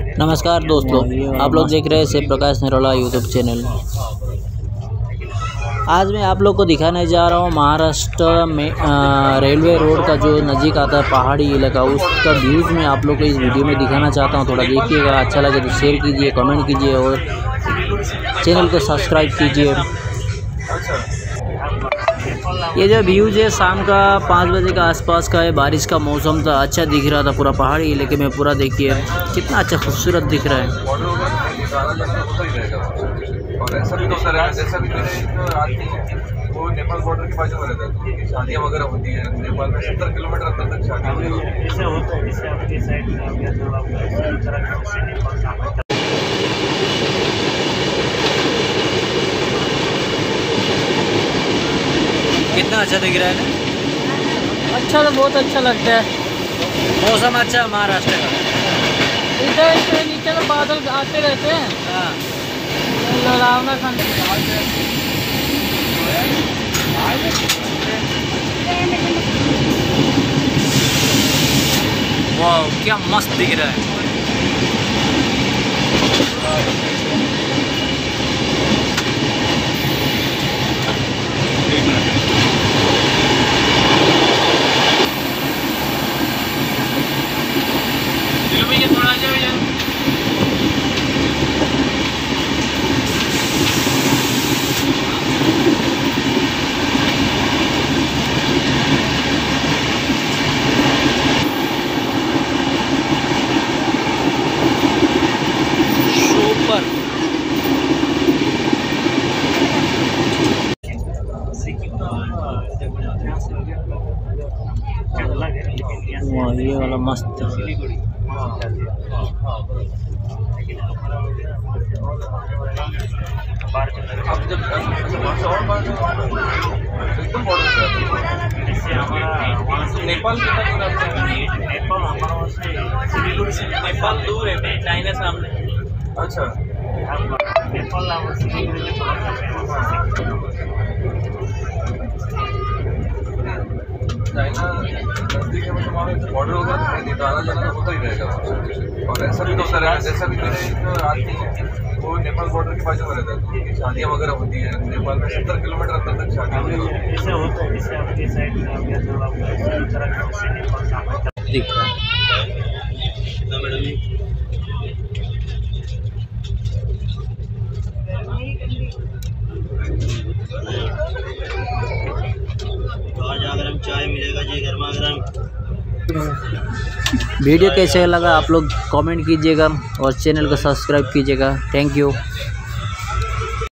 नमस्कार दोस्तों, आप लोग देख रहे हैं शिव प्रकाश निरोला यूट्यूब चैनल आज मैं आप लोग को दिखाने जा रहा हूँ महाराष्ट्र में रेलवे रोड का जो नज़दीक आता है पहाड़ी इलाका, उसका व्यूज़ मैं आप लोग को इस वीडियो में दिखाना चाहता हूँ। थोड़ा देखिएगा अच्छा लगे तो शेयर कीजिए कमेंट कीजिए और चैनल को सब्सक्राइब कीजिए। ये जो व्यूज़ है शाम का पाँच बजे का आसपास का है बारिश का मौसम था अच्छा दिख रहा था पूरा पहाड़ी इलाके में पूरा देखिए कितना अच्छा खूबसूरत दिख रहा है। तो और ऐसा भी तो जैसा भी है वो नेपाल बॉर्डर के बाजू में रहता है तो शादियाँ वगैरह होती हैं नेपाल में सत्तर किलोमीटर अंदर तक शादी होती है। होता है जैसे आपके साइड में आप या तो आप इस तरह से नेपाल कितना अच्छा दिख रहा है ना? अच्छा तो बहुत अच्छा लगता है। मौसम अच्छा है महाराष्ट्र का। इधर से नीचे तो बादल आते रहते हैं। हाँ। लड़ावना खाने वाह क्या मस्त दिख रहा है सुपर वाह ये वाला मस्त सिलीगुड़ी अब जब वहाँ से और बात एकदम बॉर्डर पे आता है। वहाँ नेपाल है? नेपाल हमारा सिलीगुड़ी से नेपाल दूर है चाइना सामने अच्छा नेपाल चाइना नज़दीक बॉर्डर होगा तो नहीं तो आना जाना तो होता ही रहेगा। और ऐसा भी तो होता रहेगा जैसा भी मेरे एक आदमी है वो नेपाल बॉर्डर के बाजू में रहता है तो उनकी शादियाँ वगैरह होती हैं। नेपाल में सत्तर किलोमीटर अंदर तक शादी होती है जैसे होता है जैसे आपके साइड में आप या तो आप इस तरह से नेपाल का दिख रहा है गरम चाय मिलेगा जी गर्मा गर्म वीडियो कैसे लगा आप लोग कमेंट कीजिएगा और चैनल को सब्सक्राइब कीजिएगा। Thank you